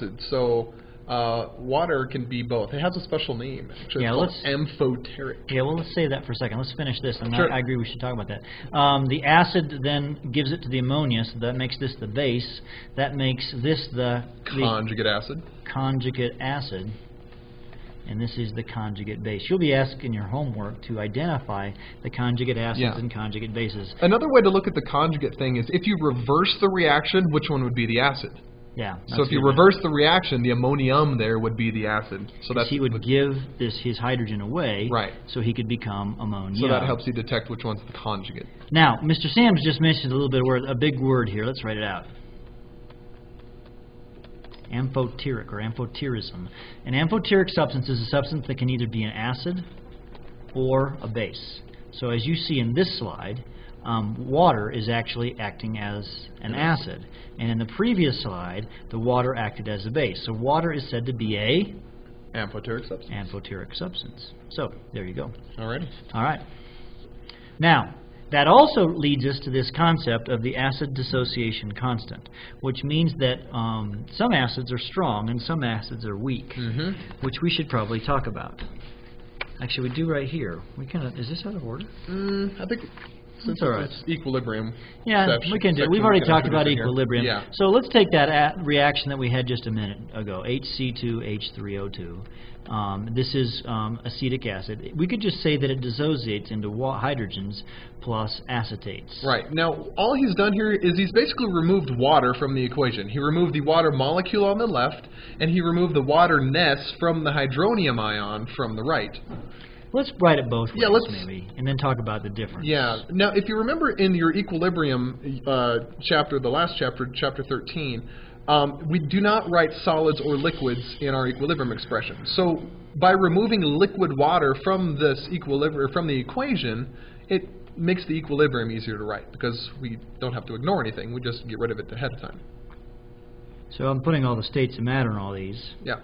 acid. So uh, water can be both. It has a special name. Yeah, let's- amphoteric. Yeah, well, let's save that for a second. Let's finish this, and Sure. I, I agree we should talk about that. Um, the acid then gives it to the ammonia, so that makes this the base. That makes this the, the Conjugate acid. conjugate acid, and this is the conjugate base. You'll be asked in your homework to identify the conjugate acids Yeah. and conjugate bases. Another way to look at the conjugate thing is if you reverse the reaction, which one would be the acid? Yeah. So if you reverse the reaction, the ammonium there would be the acid. So that's he would give this his hydrogen away, Right. so he could become ammonia. so that helps you detect which one's the conjugate. Now, Mr. Sams just mentioned a little bit of word, a big word here. Let's write it out. Amphoteric or amphoterism. An amphoteric substance is a substance that can either be an acid or a base. So as you see in this slide, um, water is actually acting as an acid. And in the previous slide, the water acted as a base. So water is said to be a Amphoteric substance. amphoteric substance. So there you go. Alrighty. All right. Now, that also leads us to this concept of the acid dissociation constant, which means that um, some acids are strong and some acids are weak, Mm-hmm. which we should probably talk about. Actually, we do right here. We kind of is this out of order? Mm, I think since all right. it's equilibrium. Yeah, section- we can do. It. We've already talked about equilibrium. Yeah. So let's take that reaction that we had just a minute ago, HC2H3O2. Um, this is um, acetic acid. We could just say that it dissociates into hydrogens plus acetates. Right. Now, all he's done here is he's basically removed water from the equation. He removed the water molecule on the left, and he removed the water ness from the hydronium ion from the right. Let's write it both ways, Yeah, let's- maybe, and then talk about the difference. Yeah. Now, if you remember in your equilibrium uh, chapter, the last chapter, chapter 13, um, we do not write solids or liquids in our equilibrium expression. So, by removing liquid water from this equilibrium from the equation, it makes the equilibrium easier to write because we don't have to ignore anything. We just get rid of it ahead of time. So I'm putting all the states of matter in all these. Yeah.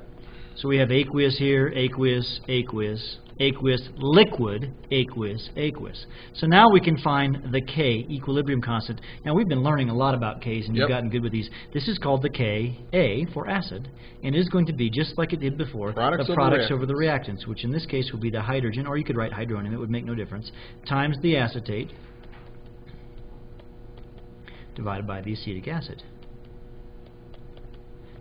So we have aqueous here, aqueous, aqueous, aqueous, liquid, aqueous, aqueous. So now we can find the K, equilibrium constant. Now we've been learning a lot about Ks and you've gotten good with these. This is called the K, A for acid, and it is going to be just like it did before, Products the over products reactants. over the reactants, which in this case will be the hydrogen, or you could write hydronium, it would make no difference, times the acetate divided by the acetic acid.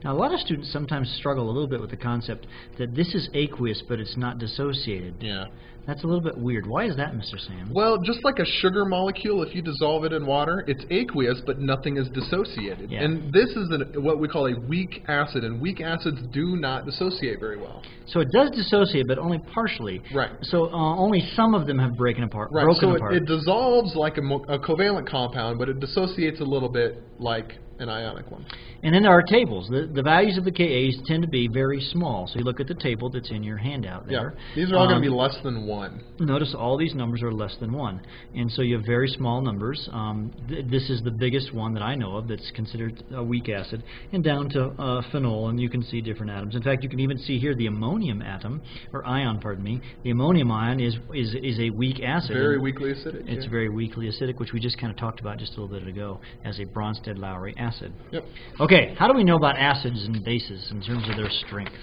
Now, a lot of students sometimes struggle a little bit with the concept that this is aqueous, but it's not dissociated. Yeah. That's a little bit weird. Why is that, Mr. Sams? Well, just like a sugar molecule, if you dissolve it in water, it's aqueous, but nothing is dissociated. Yeah. And this is an, what we call a weak acid, and weak acids do not dissociate very well. So it does dissociate, but only partially. Right. So uh, only some of them have broken apart, Right. broken so it, apart. it dissolves like a, mo- a covalent compound, but it dissociates a little bit like an ionic one. And then there are tables. The, the values of the Kas tend to be very small. So you look at the table that's in your handout there. Yeah. These are all going Um, to be less than one. Notice all these numbers are less than 1. And so you have very small numbers. Um, th this is the biggest one that I know of that's considered a weak acid, and down to uh, phenol, and you can see different atoms. In fact, you can even see here the ammonium atom, or ion, pardon me. The ammonium ion is, is, is a weak acid. Very weakly acidic. It's yeah. very weakly acidic, which we just kind of talked about just a little bit ago as a Bronsted-Lowry acid. Yep. Okay, how do we know about acids and bases in terms of their strength?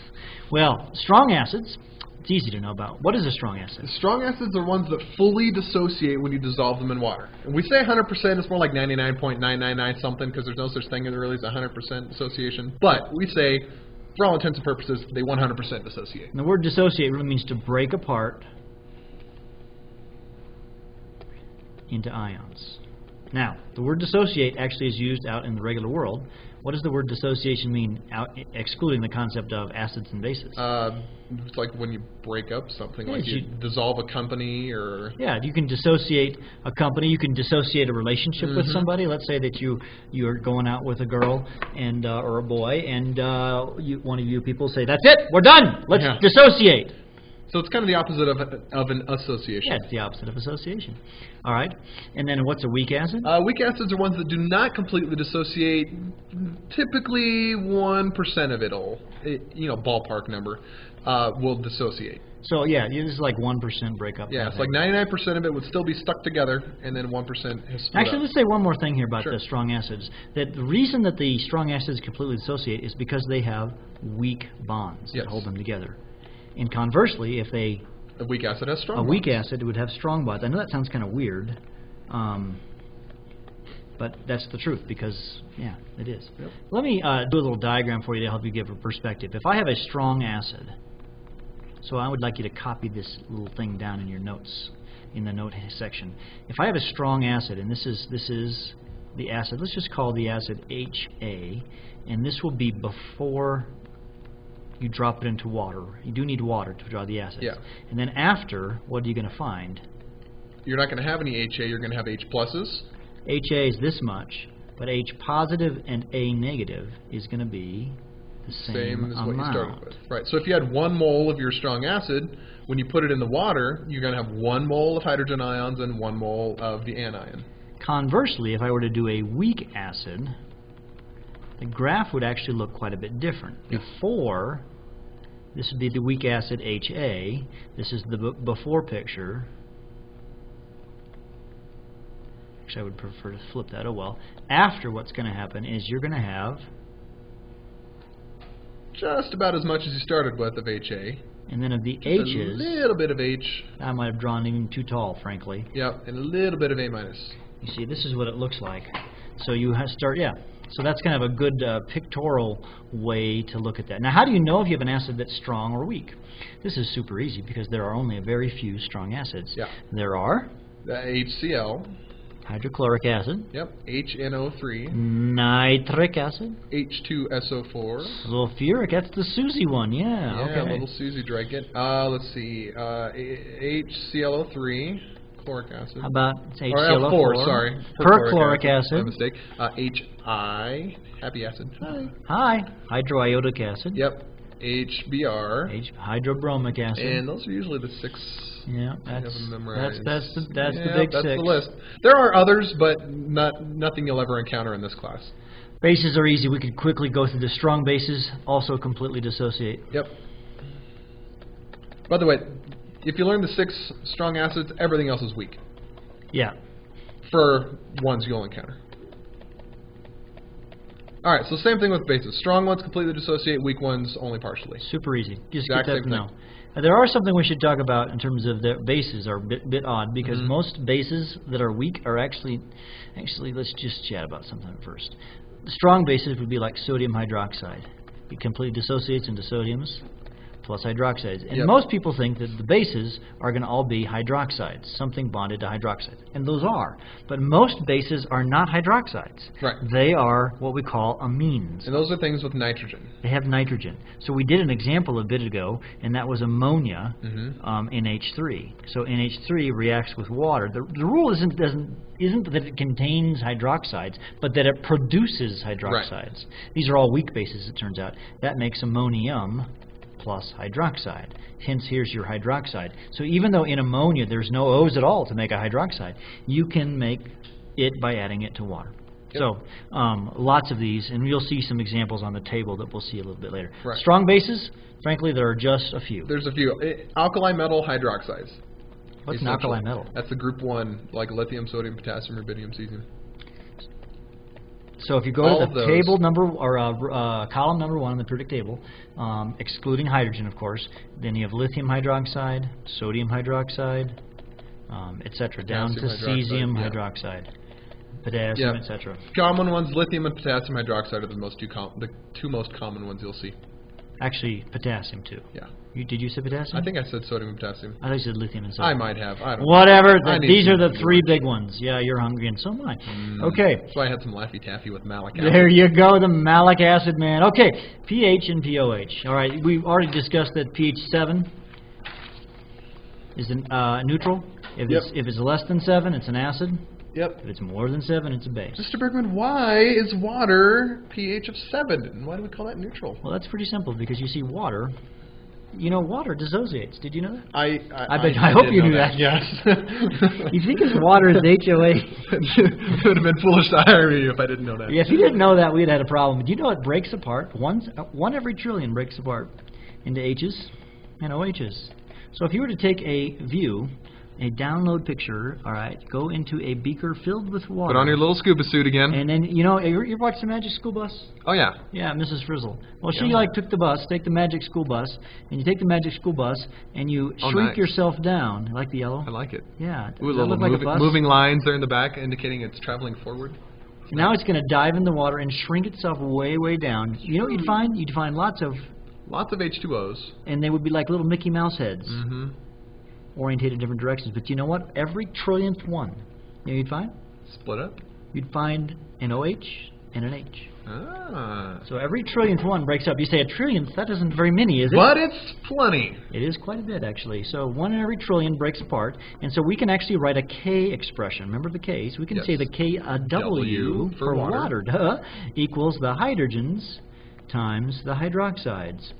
Well, strong acids, it's easy to know about. What is a strong acid? Strong acids are ones that fully dissociate when you dissolve them in water. And we say 100%, it's more like 99.999 something because there's no such thing as really as 100% dissociation. But we say, for all intents and purposes, they 100% dissociate. And the word dissociate really means to break apart into ions. Now, the word dissociate actually is used out in the regular world. What does the word dissociation mean, out, excluding the concept of acids and bases? Uh, it's like when you break up something, Yeah, like you you- dissolve a company or... Yeah, you can dissociate a company. You can dissociate a relationship with Mhm. somebody. Let's say that you you are going out with a girl and uh, or a boy, and uh, you, one of you people say, "That's it, we're done. Let's Yeah. dissociate." So it's kind of the opposite of, of an association. Yeah, it's the opposite of association. All right. And then what's a weak acid? Uh, weak acids are ones that do not completely dissociate. Typically, 1% of it'll, it, you know, ballpark number, uh, will dissociate. So yeah, this is like one percent breakup. Yeah, it's like 99% of it would still be stuck together, and then 1% has split Actually, up. let's say one more thing here about Sure. the strong acids. That the reason that the strong acids completely dissociate is because they have weak bonds Yes. that hold them together. And conversely, if they A weak acid has strong a weak acid would have strong bonds. I know that sounds kind of weird, um, but that's the truth because yeah, it is. Yep. Let me uh, do a little diagram for you to help you give a perspective. If I have a strong acid, so I would like you to copy this little thing down in your notes in the note section. If I have a strong acid, and this is this is the acid, let's just call the acid HA, and this will be before you drop it into water. You do need water to draw the acids. Yeah. And then after, what are you going to find? You're not going to have any HA, you're going to have H pluses. HA is this much, but H positive and A negative is going to be the same, Same as what you started with. Right. So if you had one mole of your strong acid, when you put it in the water, you're going to have one mole of hydrogen ions and one mole of the anion. Conversely, if I were to do a weak acid, the graph would actually look quite a bit different. Before, this would be the weak acid HA. This is the b- before picture. Actually, I would prefer to flip that. Oh well. After, what's going to happen is you're going to have, Just about as much as you started with of HA. and then of the Just a little bit of H. I might have drawn even too tall, frankly. Yep, and a little bit of A minus. You see, this is what it looks like. So you start, yeah. So that's kind of a good uh, pictorial way to look at that. Now, how do you know if you have an acid that's strong or weak? This is super easy because there are only a very few strong acids. Yeah. There are The HCl. hydrochloric acid, Yep. HNO3. nitric acid, H2SO4. sulfuric. That's the Susie one. Yeah. Yeah, okay. little Susie drank it. Uh, let's see. Uh, A- HClO3, chloric acid. How about Or HClO4? L4, sorry. Perchloric My acid. mistake. Uh, HI, happy acid. Hi. Hi. Hydroiodic acid. Yep. HBr. H hydrobromic acid. And those are usually the six. yeah, that's that's that's the that's Yeah, the big that's six. the list. There are others, but not nothing you'll ever encounter in this class. Bases are easy. We could quickly go through the strong bases, also completely dissociate. Yep. By the way, if you learn the six strong acids, everything else is weak Yeah. for ones you'll encounter. All right, so same thing with bases. Strong ones completely dissociate, weak ones only partially. Super easy. Just Exact get that same to know. thing. Now, there are something we should talk about in terms of the bases are a bit, bit odd because Mhm. most bases that are weak are actually, actually let's just chat about something first. The strong bases would be like sodium hydroxide. It completely dissociates into sodiums plus hydroxides. And Yep. most people think that the bases are going to all be hydroxides, something bonded to hydroxide. And those are. But most bases are not hydroxides. Right. They are what we call amines. And those are things with nitrogen. They have nitrogen. So we did an example a bit ago, and that was ammonia, Mhm. um, NH3. So NH3 reacts with water. The, the rule isn't doesn't isn't that it contains hydroxides, but that it produces hydroxides. These are all weak bases, it turns out. That makes ammonium plus hydroxide. Hence, here's your hydroxide. So even though in ammonia there's no O's at all to make a hydroxide, you can make it by adding it to water. Yep. So um, lots of these, and you'll see some examples on the table that we'll see a little bit later. Right. Strong bases, frankly, there are just a few. There's a few. Eh, Alkali metal hydroxides. What's an alkali metal? That's the group one, like lithium, sodium, potassium, rubidium, cesium. So if you go All to the table number or uh, uh, column number one in the periodic table, um, excluding hydrogen, of course, then you have lithium hydroxide, sodium hydroxide, um, etc., down to hydroxide, cesium yeah. hydroxide, potassium, Yeah. etc. Common ones, lithium and potassium hydroxide are the most two com- the two most common ones you'll see. Actually, potassium too. Yeah. You, did you say potassium? I think I said sodium and potassium. I thought you said lithium and sodium. I might have. I don't. Whatever. I th- need these are the three big ones. Yeah, you're hungry, and so am I. Mm. Okay. That's why I had some Laffy Taffy with malic acid. There you go, the malic acid man. Okay, pH and pOH. All right, we've already discussed that pH 7 is an, uh, neutral. If, Yep. it's, if it's less than 7, it's an acid. Yep. If it's more than 7, it's a base. Mr. Bergmann, why is water pH of seven? And why do we call that neutral? Well, that's pretty simple because you see water you know, water dissociates. Did you know that? I I, I bet- I hope you knew that. Yes. You think it's water is HOA? it would have been foolish to hire you if I didn't know that. Yeah, if you didn't know that, we'd had a problem. Do you know it breaks apart. One, uh, one every trillion breaks apart into H's and OH's. So if you were to take a view, a download picture, all right, go into a beaker filled with water. Put on your little scuba suit again. and then, you know, you you watched the Magic School Bus? oh yeah. Yeah, Mrs. Frizzle. Well, she Yeah. like took the bus, take the Magic School Bus, and you take the Magic School Bus and you Oh, shrink nice. yourself down. You like the yellow? I like it. Yeah. Ooh, little look like moving, a bus? moving lines there in the back indicating it's traveling forward. Now it's going to dive in the water and shrink itself way, way down. You know what you'd find? You'd find lots of, Lots of H2Os. and they would be like little Mickey Mouse heads, Mm-hmm. Orientated in different directions. But you know what? Every trillionth one, you know you'd find? Split up. You'd find an OH and an H. Ah. So every trillionth one breaks up. You say a trillionth, that isn't very many, is it? But it's plenty. It is quite a bit, actually. So one in every trillion breaks apart, and so we can actually write a K expression. Remember the Ks? We can Yes. say the K a W W for water. duh, equals the hydrogens times the hydroxides.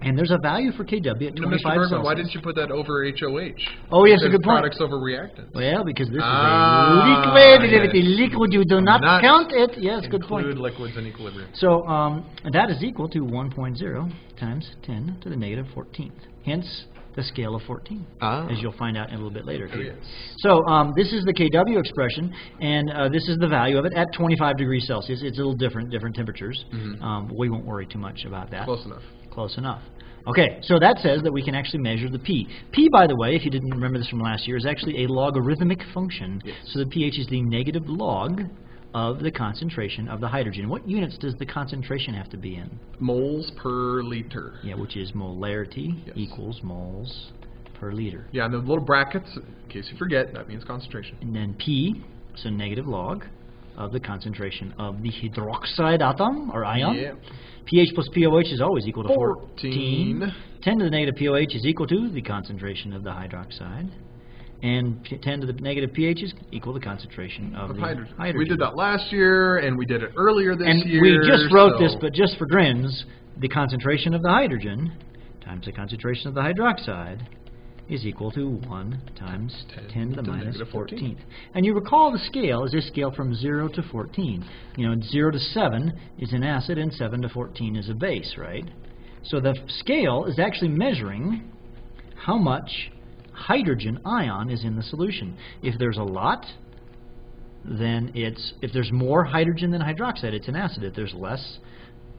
And there's a value for KW at 25 Mr. Bergmann, Celsius. why didn't you put that over HOH? Oh, yes, a good point. Products over reactants. Well, because this Ah, is a liquid, and if it's a liquid, you do not, Not count it. Yes, good point. Include liquids in equilibrium. So um, that is equal to 1.0 times 10 to the negative 14th. Hence, the scale of 14, Ah. as you'll find out in a little bit later. Too. yes. So um, this is the KW expression, and uh, this is the value of it at 25 degrees Celsius. It's a little different, different temperatures. Mhm. Um, we won't worry too much about that. Close enough. Close enough. Okay, so that says that we can actually measure the p. p, by the way, if you didn't remember this from last year, is actually a logarithmic function. Yes. So the pH is the negative log of the concentration of the hydrogen. What units does the concentration have to be in? Moles per liter. Yeah, which is molarity Yes. equals moles per liter. Yeah, and the little brackets, in case you forget, that means concentration. And then p, so negative log of the concentration of the hydroxide atom or ion. Yeah. pH plus pOH is always equal to 14. 14. 10 to the negative pOH is equal to the concentration of the hydroxide. And p- 10 to the negative pH is equal to the concentration of, Of the hydrogen. hydrogen. We did that last year, and we did it earlier this and year. we just wrote so- this, but just for grins, the concentration of the hydrogen times the concentration of the hydroxide is equal to 1 times 10, 10 to the to minus negative 14th. 14th. And you recall the scale is a scale from 0 to 14. You know, 0 to 7 is an acid and 7 to 14 is a base, right? So the scale is actually measuring how much hydrogen ion is in the solution. If there's a lot, then it's if there's more hydrogen than hydroxide, it's an acid. If there's less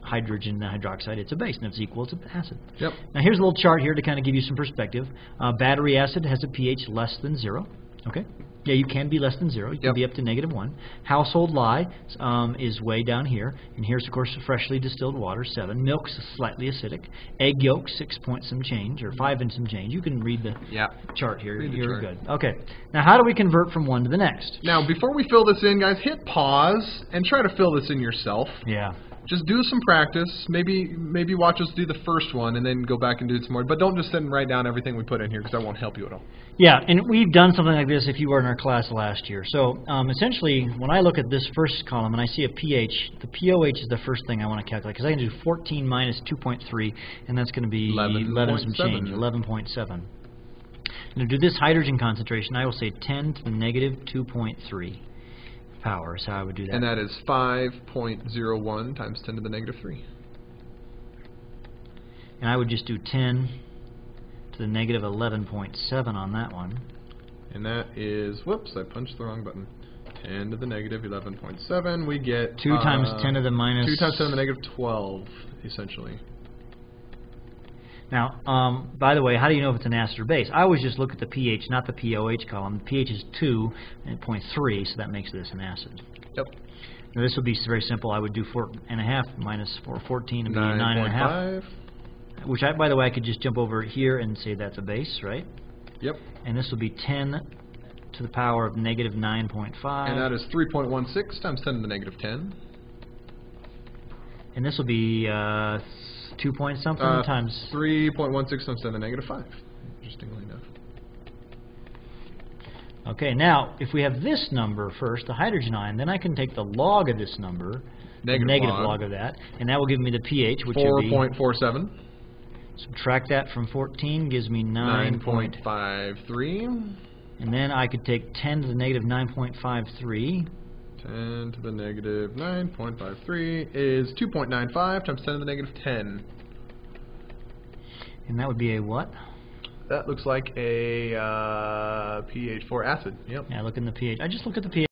hydrogen than hydroxide, it's a base, and it's equal to acid. Yep. Now here's a little chart here to kind of give you some perspective. Uh, battery acid has a pH less than zero. Okay. Yeah, you can be less than zero. You can be up to negative one. Household lye um, is way down here, and here's of course freshly distilled water, seven. Milk's slightly acidic. Egg yolk, six point some change, or five and some change. You can read the Yeah. chart here. Read You're chart. good. Okay. Now how do we convert from one to the next? Now, before we fill this in, guys, hit pause and try to fill this in yourself. Yeah. Just do some practice. Maybe maybe watch us do the first one and then go back and do some more. But don't just sit and write down everything we put in here because that won't help you at all. Yeah, and we've done something like this if you were in our class last year. So um, essentially, when I look at this first column and I see a pH, the pOH is the first thing I want to calculate because I can do 14 minus 2.3, and that's going to be 11 some 11.7. change, 11.7. Now to do this hydrogen concentration, I will say 10 to the negative 2.3 power so I would do that. And that is 5.01 times 10 to the negative 3. and I would just do 10 to the negative 11.7 on that one. And that is, whoops, I punched the wrong button. 10 to the negative 11.7. We get 2 times uh, 10 to the minus... 2 times 10 to the negative 12, essentially. Now, um, by the way, how do you know if it's an acid or base? I always just look at the pH, not the pOH column. The pH is 2 and 0.3, so that makes this an acid. Yep. Now, this would be very simple. I would do 4 and a minus 4, 14 and be 9 and a 9.5. Which, I, by the way, I could just jump over here and say that's a base, right? Yep. And this would be 10 to the power of negative 9.5. And that is 3.16 times 10 to the negative 10. And this will be uh, 2 point something Uh, times 3.16 times 10 to the negative 5. Interestingly enough. Okay, now if we have this number first, the hydrogen ion, then I can take the log of this number, Negative negative log. log of that, and that will give me the pH, which would be 4.47. Subtract that from 14 gives me 9. point- 9.53. And then I could take 10 to the negative 9.53. 10 to the negative 9.53 is 2.95 times 10 to the negative 10. And that would be a what? That looks like a uh, pH 4 acid. Yep. Yeah, look in the pH. I just look at the pH.